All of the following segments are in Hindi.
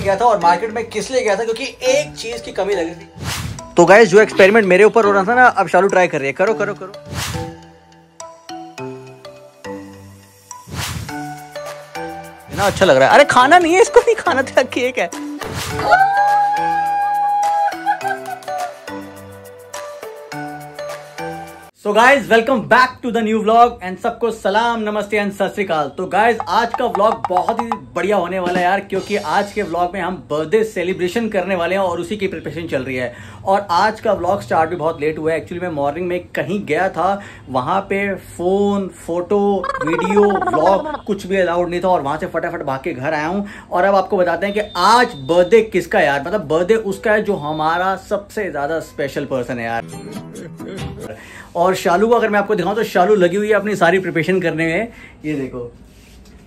लेके गया था और मार्केट में किस लिए गया था, क्योंकि एक चीज़ की कमी लगी थी। तो गाइस जो एक्सपेरिमेंट मेरे ऊपर हो रहा था ना, अब शालू ट्राई कर रही है। करो करो करो। ना अच्छा लग रहा है। अरे खाना नहीं है, इसको नहीं खाना था केक है। So guys welcome back to the new vlog and सबको सलाम, नमस्ते एंड सत श्रीकाल। तो गाइज़ आज का व्लॉग बहुत ही बढ़िया होने वाला है यार, क्योंकि आज के व्लॉग में हम बर्थडे सेलिब्रेशन करने वाले हैं और उसी की प्रिपरेशन चल रही है। और आज का व्लॉग स्टार्ट भी बहुत लेट हुआ है। एक्चुअली मैं मॉर्निंग में कहीं गया था, वहाँ पे फ़ोन फ़ोटो वीडियो व्लॉग कुछ भी अलाउड नहीं था और वहाँ से फटाफट भाग के घर आया हूँ। और अब आपको बताते हैं कि आज बर्थडे किसका यार? मतलब बर्थडे उसका है जो हमारा सबसे ज़्यादा स्पेशल पर्सन है यार। और शालू को अगर मैं आपको दिखाऊँ तो शालू लगी हुई है अपनी सारी प्रिपरेशन करने में। ये देखो।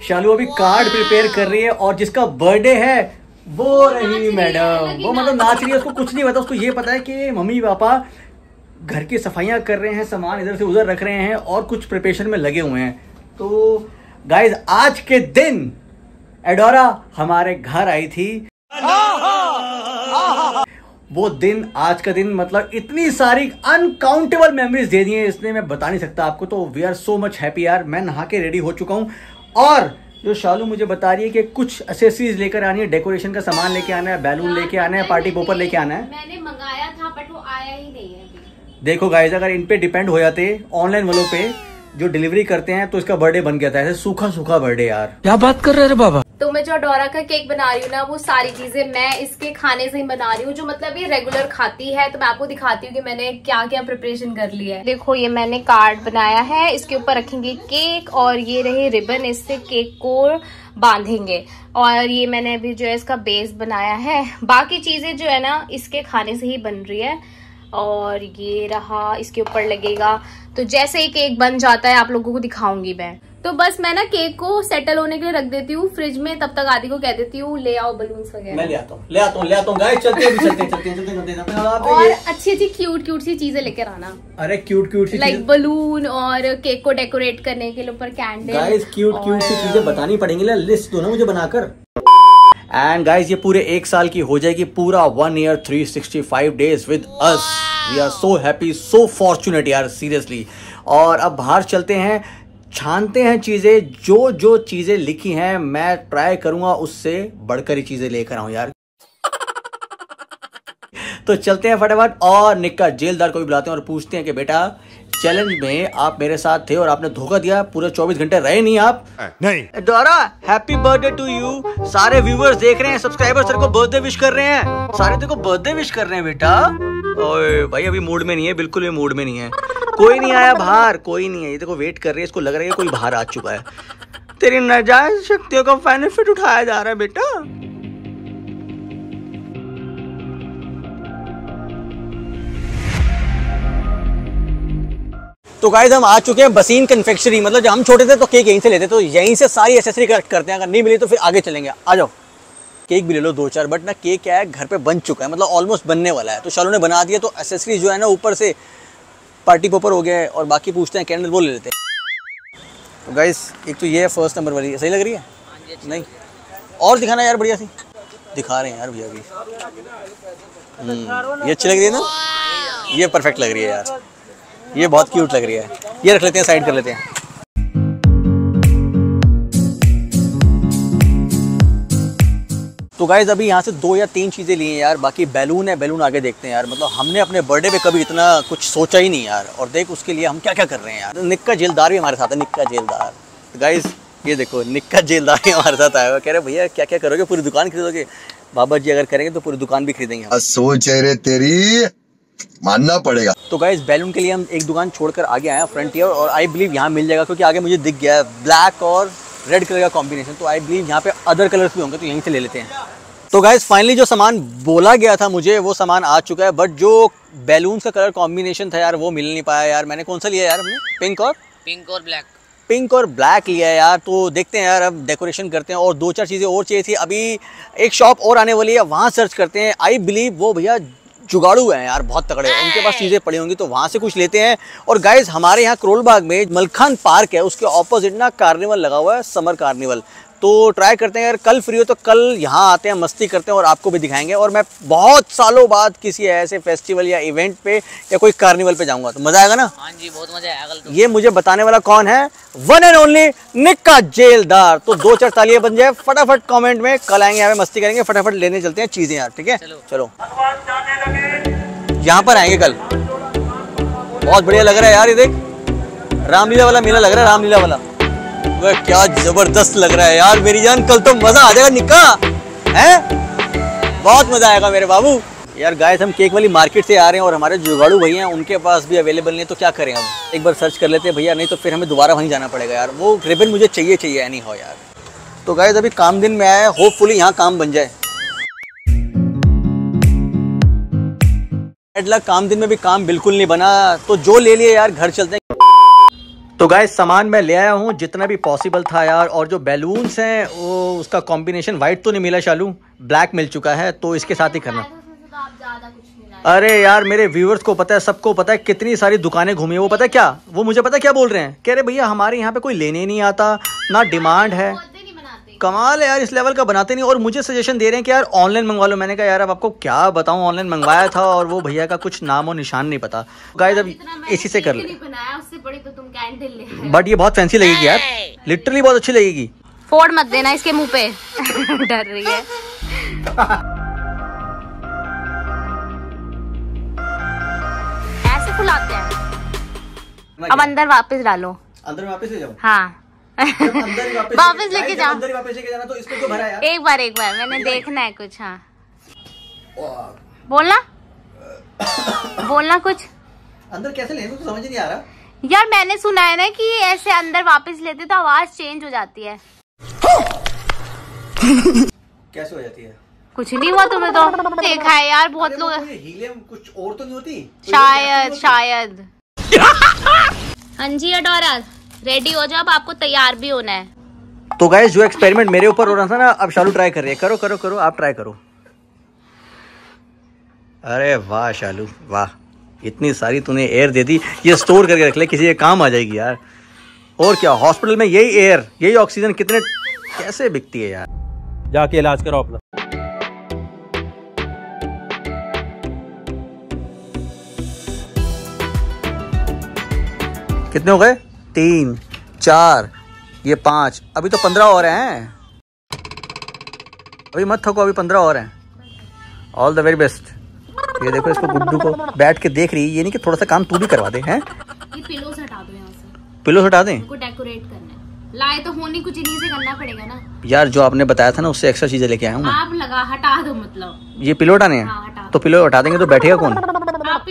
शालू अभी कार्ड प्रिपेयर कर रही है और जिसका बर्थडे है वो रही मैडम वो मतलब नाच रही है उसको कुछ नहीं पता। उसको ये पता है कि मम्मी पापा घर की सफाइयाँ कर रहे हैं सामान इधर से उधर रख रहे हैं और कुछ प्रिपरेशन में लगे हुए हैं। तो गाइज़ आज के दिन एडोरा हमारे घर आई थी। वो दिन आज का दिन मतलब इतनी सारी अनकाउंटेबल मेमोरीज दे दी है इसने मैं बता नहीं सकता आपको तो we are so much happy यार मैं नहा के रेडी हो चुका हूँ। और जो शालू मुझे बता रही है कि कुछ एसेसरीज लेकर आनी है डेकोरेशन का सामान लेके आना है बैलून लेके आना है पार्टी पोपर लेके आना है। मैंने मंगाया था बट वो आया ही नहीं है अभी। देखो गाइज़ अगर इन पे डिपेंड हो जाते ऑनलाइन वालों पे जो डिलीवरी करते हैं तो इसका बर्थडे बन गया था ऐसे सूखा सूखा बर्थडे यार। क्या बात कर रहे रे बाबा? तो मैं जो डोरा का केक बना रही हूँ ना, वो सारी चीज़ें मैं इसके खाने से ही बना रही हूँ, जो मतलब ये रेगुलर खाती है। तो मैं आपको दिखाती हूँ कि मैंने क्या क्या प्रिपरेशन कर लिया है। देखो, ये मैंने कार्ड बनाया है। इसके ऊपर रखेंगे केक और ये रहे रिबन इससे केक को बांधेंगे। और ये मैंने अभी जो है इसका बेस बनाया है। बाकी चीज़ें जो है ना, इसके खाने से ही बन रही है। और ये रहा, इसके ऊपर लगेगा। तो जैसे ही केक बन जाता है, आप लोगों को दिखाऊँगी मैं। तो बस मैं ना केक को सेटल होने के लिए रख देती हूँ। फ्रिज में तब तक आदि को कह देती हूँ ले आओ बलून्स मैं ले आता हूँ ले आता हूँ ले आता हूँ। गाइस चलते हैं चलते चलते चलते चलते चलते और अच्छी अच्छी क्यूट क्यूट सी चीज़ें लेकर आना। अरे क्यूट क्यूट सी लाइक बलून और केक को डेकोरेट करने के लिए ऊपर कैंडल गाइस क्यूट क्यूट सी चीज़ें बतानी पड़ेंगी ना। लिस्ट दो ना मुझे बनाकर। एंड गाइज़ ये पूरे एक साल की हो जाएगी। पूरा one year three sixty five days with us we are so happy so fortunate यार सीरियसली और अब बाहर चलते हैं। छानते हैं चीज़ें जो जो चीज़ें लिखी हैं मैं ट्राई करूँगा उससे बढ़कर ही चीज़ें लेकर आऊँ यार। तो चलते हैं फटाफट और निक्का जेलदार को भी बुलाते हैं और पूछते हैं कि बेटा चैलेंज में आप मेरे साथ थे और आपने धोखा दिया पूरे 24 घंटे रहे नहीं आप? नहीं। द्वारा हैप्पी बर्थडे टू यू सारे व्यूवर्स देख रहे हैं सब्सक्राइबर्स तेरे को बर्थडे विश कर रहे हैं। सारे तेरे को बर्थडे विश कर रहे हैं बेटा। ओए भाई अभी मूड में नहीं है बिल्कुल भी मूड में नहीं है। कोई नहीं आया बाहर, कोई नहीं है। ये देखो वेट कर रही है, इसको लग रहा है कोई बाहर आ चुका है। तेरी नाजायज शक्तियों का बेनिफिट उठाया जा रहा है, बेटा। तो गाइस हम आ चुके हैं बसीन कन्फेक्शनरी मतलब जब हम छोटे थे तो केक यहीं से लेते तो यहीं से सारी एसेसरी कलेक्ट करते हैं। अगर नहीं मिली तो फिर आगे चलेंगे। आ जाओ। केक भी ले लो दो चार बट ना केक क्या है, घर पे बन चुका है मतलब ऑलमोस्ट बनने वाला है। तो शालू ने बना दिया तो एसेसरी जो है ना ऊपर से पार्टी पॉपर हो गया है और बाकी पूछते हैं कैंडल वो ले लेते हैं। तो गाइस एक तो ये है फ़र्स्ट नंबर वाली सही लग रही है? नहीं। और दिखाना यार बढ़िया सी। दिखा रहे हैं यार भैया भी हम्म, ये अच्छी लग रही है ना? ये परफेक्ट लग रही है यार। ये बहुत क्यूट लग रही है। ये रख लेते हैं साइड कर लेते हैं। तो गाइज़ अभी यहाँ से दो या तीन चीज़ें ली हैं यार बाकी बैलून है बैलून आगे देखते हैं यार। मतलब हमने अपने बर्थडे पे कभी इतना कुछ सोचा ही नहीं यार। और देख उसके लिए हम क्या क्या कर रहे हैं यार। निक्का जेलदार भी हमारे साथ है निक्का जेलदार। गाइज़ ये देखो निक्का जेलदार भी हमारे साथ आया हुआ कह रहे भैया क्या क्या करोगे? पूरी दुकान खरीदोगे? बाबा जी अगर करेंगे तो पूरी दुकान भी खरीदेंगे सोच है रे तेरी मानना पड़ेगा। तो गाइज़ बैलून के लिए हम एक दुकान छोड़कर आगे आए हैं फ्रंटियर और आई बिलीव यहाँ मिल जाएगा क्योंकि आगे मुझे दिख गया है। ब्लैक और रेड कलर का कॉम्बिनेशन तो आई बिलीव यहाँ पे अदर कलर्स भी होंगे तो यहीं से ले लेते हैं। तो गाइज़ फाइनली जो सामान बोला गया था मुझे वो सामान आ चुका है बट जो बैलून्स का कलर कॉम्बिनेशन था यार वो मिल नहीं पाया यार। मैंने कौन सा लिया यार हमने? पिंक और? पिंक और ब्लैक पिंक और ब्लैक लिया है यार तो देखते हैं यार अब डेकोरेशन करते हैं और दो चार चीज़ें और चाहिए थी। अभी एक शॉप और आने वाली है वहाँ सर्च करते हैं। आई बिलीव वो भैया जुगाड़ू हैं यार बहुत तगड़े हैं। उनके पास चीज़ें पड़ी होंगी तो वहाँ से कुछ लेते हैं। और गाइज़ हमारे यहाँ करोलबाग में मलखान पार्क है उसके ऑपोजिट ना कार्निवल लगा हुआ है समर कार्निवल तो ट्राई करते हैं यार कल फ्री हो तो कल यहाँ आते हैं मस्ती करते हैं और आपको भी दिखाएँगे। और मैं बहुत सालों बाद किसी ऐसे फेस्टिवल या इवेंट पे या कोई कार्निवल पे जाऊँगा तो मज़ा आएगा ना? हाँ जी बहुत मज़ा कल तो। ये मुझे बताने वाला कौन है? वन एंड ओनली निक्का जेलदार। तो दो चार तालियाँ बन जाए फटाफट कॉमेंट में कल आएँगे यहाँ पे मस्ती करेंगे फटाफट लेने चलते हैं चीज़ें यार ठीक है। चलो। यहाँ पर आएँगे कल। बहुत बढ़िया लग रहा है यार ये देख। रामलीला वाला मेला लग रहा है रामलीला वाला। वह क्या ज़बरदस्त लग रहा है यार मेरी जान कल तो मज़ा आ जाएगा निक्का है? बहुत मज़ा आएगा मेरे बाबू। यार गाइस हम केक वाली मार्केट से आ रहे हैं और हमारे जुगाड़ू भैया हैं उनके पास भी अवेलेबल नहीं है, तो क्या करें हम? एक बार सर्च कर लेते हैं भैया नहीं तो फिर हमें दोबारा वहीं जाना पड़ेगा यार। वो रिबन मुझे चाहिए चाहिए एनी हो यार। तो गाइस अभी काम दिन में आया है होपफुली यहाँ काम बन जाए। बैड लक काम दिन में भी काम बिल्कुल नहीं बना तो जो ले लिए यार घर चलते हैं। तो गाय सामान मैं ले आया हूँ जितना भी पॉसिबल था यार और जो बैलून्स हैं वो उसका कॉम्बिनेशन वाइट तो नहीं मिला शालू ब्लैक मिल चुका है तो इसके साथ ही करना। लाए। अरे यार मेरे व्यूवर्स को पता है सबको पता है कितनी सारी दुकानें घूमी है। वो पता है क्या? वो मुझे पता है क्या बोल रहे हैं? कह रहे भैया हमारे यहाँ पे कोई लेने नहीं आता ना डिमांड है। कमाल है यार इस लेवल का बनाते नहीं। और मुझे सजेशन दे रहे हैं कि यार ऑनलाइन मंगवा लो। मैंने कहा यार अब आपको क्या बताऊँ? ऑनलाइन मंगवाया था और वो भैया का कुछ नाम और निशान नहीं पता। गाइस अब इसी से कर ले। नहीं बनाया उससे बड़ी तो तुम कैंडल ले। बट ये बहुत फैंसी लगेगी यार। लिटरली बहुत अच्छी लगेगी। फोड़ मत देना इसके मुँह पे। डर रही है। ऐसे फुलाते हैं। अब अंदर वापस डालो। अंदर वापस ले जाओ? ही। वापस वापस लेके जाओ। अंदर वापस लेके जाना तो इसको क्यों भरा यार। एक बार एक बार मैंने देखना है कुछ हाँ। बोलना? बोलना कुछ। अंदर कैसे लेंगे? तो समझ नहीं आ रहा। यार मैंने सुना है ना कि ऐसे अंदर वापस लेते तो आवाज़ चेंज हो जाती है। कैसे हो जाती है? कुछ नहीं हुआ तुम्हें तो। देखा है यार बहुत लोग हीलियम कुछ और तो नहीं होती? शायद शायद। हाँ जी अडोरा रेडी हो जाओ अब आपको तैयार भी होना है। तो गाइस जो एक्सपेरिमेंट मेरे ऊपर हो रहा था ना अब शालू ट्राई कर रही है। करो करो करो आप ट्राई करो। अरे वाह शालू वाह। इतनी सारी तूने एयर दे दी ये स्टोर करके रख ले किसी के काम आ जाएगी यार। और क्या हॉस्पिटल में यही एयर यही ऑक्सीजन कितने कैसे बिकती है यार? जाके इलाज करो अपना। कितने हो गए? तीन चार ये पाँच। अभी तो पंद्रह और हैं। अभी मत थको अभी पंद्रह और हैं। ऑल द वेरी बेस्ट ये देखो इसको गुड्डू को बैठ के देख रही है। ये नहीं कि थोड़ा सा काम तू भी करवा दे हैं? पिलोस हटा दो यहाँ से। पिलो हटा दें? डेकोरेट करना। है लाए तो होनी कुछ इन्हीं से करना पड़ेगा ना। यार जो आपने बताया था ना उससे एक्स्ट्रा चीज़ें लेके आया हूँ आप लगा हटा दो मतलब। ये पिलो हटाने हाँ, हैं हटा तो पिलो हटा देंगे तो बैठेगा कौन?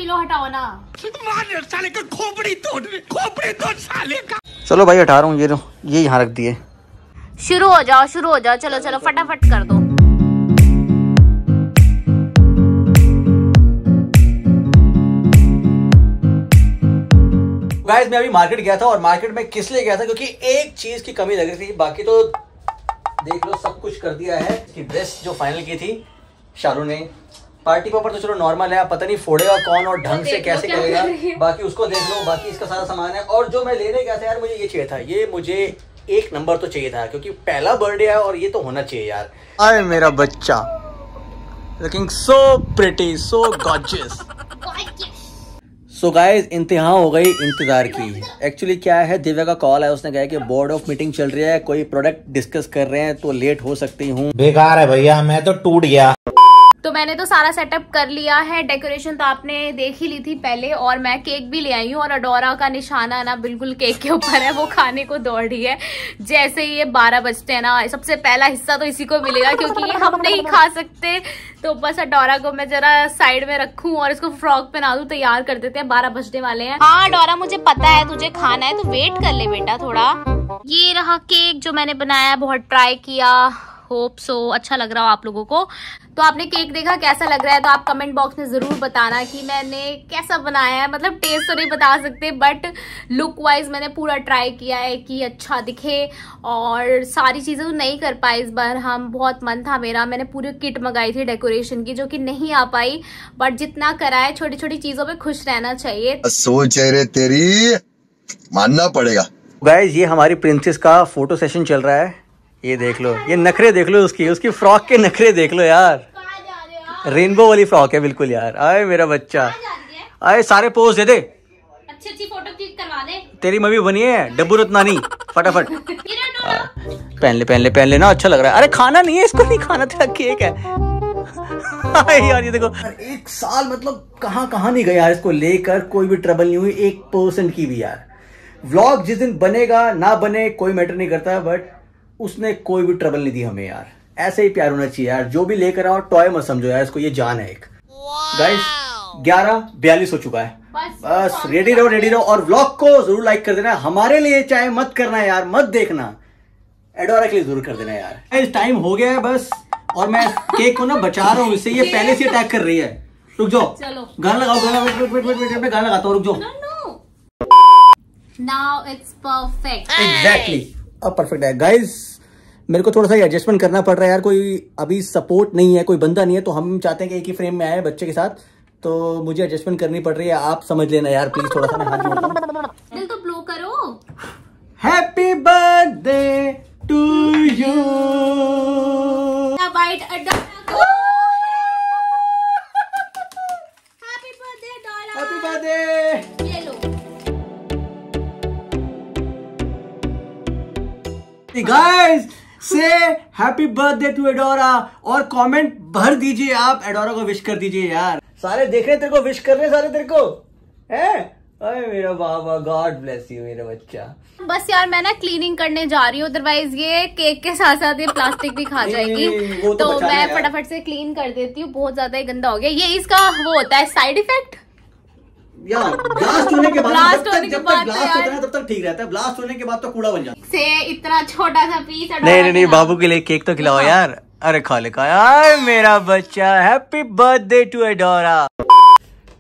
पिलो हटाओ ना। साले का खोपड़ी तोड़ खोपड़ी तोड़ साले का। चलो भाई हटा रहा हूँ ये ये यहाँ रख दिए। शुरू हो जाओ शुरू हो जाओ चलो चलो फटाफट कर दो। गाइस मैं अभी मार्केट गया था और मार्केट में किस लिए गया था? क्योंकि एक चीज़ की कमी लग रही थी बाकी तो देख लो सब कुछ कर दिया है। इसकी ड्रेस जो फाइनल की थी शाहरुख ने पार्टी पेपर तो चलो नॉर्मल है पता नहीं फोड़ेगा कौन और ढंग से कैसे करेगा। बाकी उसको देख लो बाकी इसका सारा सामान है। और जो मैं लेने गया था यार मुझे ये चाहिए था ये मुझे एक नंबर तो चाहिए था क्योंकि पहला बर्थडे है और ये तो होना चाहिए यार। अरे मेरा बच्चा। Looking so pretty so gorgeous so guys इंतहा हो गई इंतज़ार की। एक्चुअली क्या है दिव्या का कॉल है उसने कहा कि बोर्ड ऑफ़ मीटिंग चल रही है कोई प्रोडक्ट डिस्कस कर रहे हैं तो लेट हो सकती हूँ। बेकार है भैया मैं तो टूट गया। तो मैंने तो सारा सेटअप कर लिया है डेकोरेशन तो आपने देख ही ली थी पहले और मैं केक भी ले आई हूँ और अडोरा का निशाना ना बिल्कुल केक के ऊपर है वो खाने को दौड़ रही है। जैसे ही ये बारह बजते हैं ना सबसे पहला हिस्सा तो इसी को मिलेगा क्योंकि ये हम नहीं खा सकते। तो बस अडोरा को मैं जरा साइड में रखूँ और इसको फ्रॉक पहना दूँ तैयार कर देते हैं बारह बजने वाले हैं। हाँ अडोरा मुझे पता है तुझे खाना है तो वेट कर ले बेटा थोड़ा। ये रहा केक जो मैंने बनाया बहुत ट्राई किया। होप सो अच्छा लग रहा हो आप लोगों को। तो आपने केक देखा कैसा लग रहा है? तो आप कमेंट बॉक्स में ज़रूर बताना कि मैंने कैसा बनाया है। मतलब टेस्ट तो नहीं बता सकते बट लुक वाइज मैंने पूरा ट्राई किया है कि अच्छा दिखे और सारी चीज़ें तो नहीं कर पाई इस बार हम। बहुत मन था मेरा। मैंने पूरी किट मंगाई थी डेकोरेशन की जो कि नहीं आ पाई। बट जितना करा है छोटी छोटी चीज़ों पे खुश रहना चाहिए। सोच है रे तेरी। मानना पड़ेगा। गाइज़ ये हमारी प्रिंसेस का फ़ोटो सेशन चल रहा है। ये देख लो ये नखरे देख लो उसकी उसकी फ्रॉक के नखरे देख लो यार। रेनबो वाली फ्रॉक है बिल्कुल यार। आए मेरा बच्चा। आए सारे पोज दे दे। अच्छी अच्छी फ़ोटो क्लिक करवा दे। तेरी मम्मी बनी है डब्बू रत्नानी। फटाफट। पहन ले पहन ले पहन ले ना अच्छा लग रहा है। अरे खाना नहीं है इसको नहीं खाना तेरा केक है। यार ये देखो। एक साल मतलब कहाँ कहाँ नहीं गया यार इसको लेकर कोई भी ट्रबल नहीं हुई एक परसेंट की भी यार। व्लॉग जिस दिन बनेगा ना बने कोई मैटर नहीं करता बट उसने कोई भी ट्रबल नहीं दी हमें यार। ऐसे ही प्यार होना चाहिए यार जो भी लेकर आओ टॉय मत समझो यार इसको ये जान है एक। गाइस ग्यारह बयालीस हो चुका है। बस बस रेडी रहो रेडी रहो और व्लॉग को ज़रूर लाइक कर देना। हमारे लिए चाहे मत करना यार मत देखना। एडोरा के लिए ज़रूर कर देना यार। टाइम हो गया है बस और मैं केक को ना बचा रहा हूँ इससे ये पहले से अटैक कर रही है। रुक जाओ। चलो। गाना लगाओ गाना wait wait wait wait wait मैं गाना लगाता हूँ रुक जाओ. Now it's perfect. एग्जैक्टली अब परफेक्ट है। गाइज़ मेरे को थोड़ा सा एडजस्टमेंट करना पड़ रहा है यार। कोई अभी सपोर्ट नहीं है कोई बंदा नहीं है तो हम चाहते हैं कि एक ही फ्रेम में आए बच्चे के साथ। तो मुझे एडजस्टमेंट करनी पड़ रही है। आप समझ लेना यार प्लीज़ थोड़ा सा मैं दिल तो ब्लो करो। Happy birthday to you happy birthday to Adora और कमेंट भर दीजिए आप। एडोरा को विश कर दीजिए यार। सारे देख रहे तेरे को विश कर रहे सारे तेरे को? है? अरे मेरा बाबा गॉड ब्लेस यू मेरा बच्चा। बस यार मैं ना क्लीनिंग करने जा रही हूँ। अदरवाइज़ ये केक के साथ साथ ये प्लास्टिक भी खा जाएगी। तो तो मैं फटाफट से क्लीन कर देती हूँ। बहुत ज़्यादा ही गंदा हो गया। ये इसका वो होता है साइड इफ़ेक्ट यार ब्लास्ट होने के बाद तक होने के जब बाद तक तो ब्लास्ट होता है तब तक ठीक रहता है। ब्लास्ट होने के बाद तो कूड़ा बन जाता है। से इतना छोटा सा पीस नहीं नहीं नहीं बाबू के लिए केक तो खिलाओ यार। अरे खा ले खा यार मेरा बच्चा हैप्पी बर्थडे टू एडोरा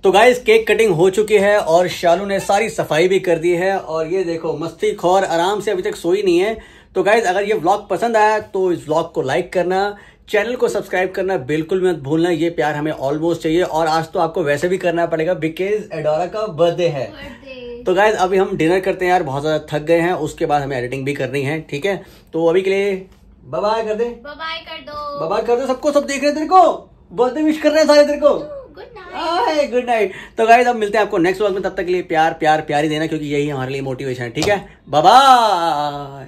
तो गाइस केक कटिंग हो चुकी है और शालू ने सारी सफ़ाई भी कर दी है और ये देखो मस्ती खोर आराम से अभी तक सोई नहीं है। तो गाइज़ अगर ये व्लॉग पसंद आया तो इस व्लॉग को लाइक करना चैनल को सब्सक्राइब करना बिल्कुल मत भूलना ये प्यार हमें ऑलमोस्ट चाहिए और आज तो आपको वैसे भी करना पड़ेगा बिकॉज़ एडोरा का बर्थडे है। तो गाइज़ अभी हम डिनर करते हैं यार बहुत ज़्यादा थक गए हैं उसके बाद हमें एडिटिंग भी करनी है ठीक है? तो अभी के लिए बाय कर दे। बाय कर दो। बाय कर दे सबको सब देख रहे तेरे को? बर्थडे विश कर रहे हैं सारे तेरे को? गुड नाइट गुड नाइट तो गाइज़ अब मिलते हैं आपको नेक्स्ट व्लॉग में तब तक के लिए प्यार प्यार प्यार ही देना क्योंकि यही हमारे लिए मोटिवेशन है ठीक है? बाय